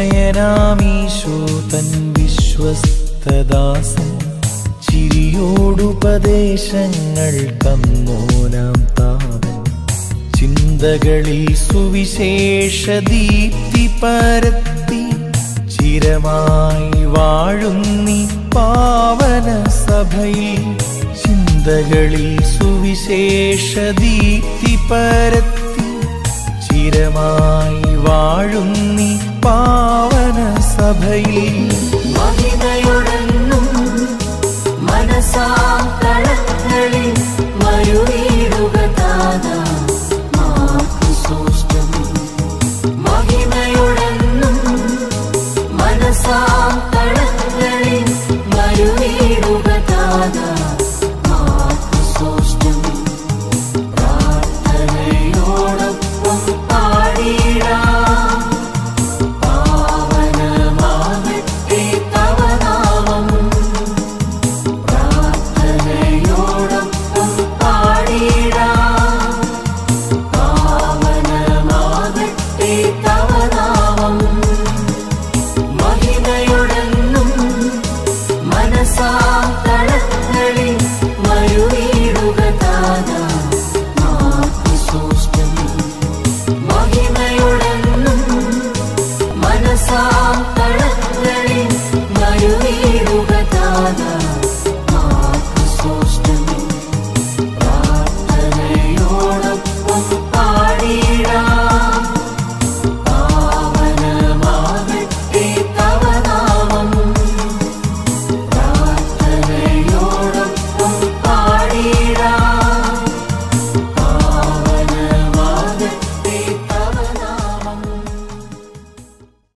പരിശുദ്ധനാമീശോ തൻ വിശ്വസ്തദാസൻ. ചിരിയോടുപദേശങ്ങൾ തന്നോനാം താതൻ ചിന്തകളിൽ സുവിശേഷ ദീപ്തി പരത്തി. ചിരമായി വാഴുന്നി പാവന സഭയിൽ ചിന്തകളിൽ സുവിശേഷ ദീപ്തി പരത്തി. ചിരമായി വാഴുന്നി സഭയിൽ മഹിമയുടങ്ങും മനസാക്കളിൽ മരുവീടുക മഹിമയുടങ്ങും മനസാക്കളിൽ മരുവീടുക താതാ പ്രാർത്ഥനയോടൊപ്പം ആ सां परस्त्रिस् मयता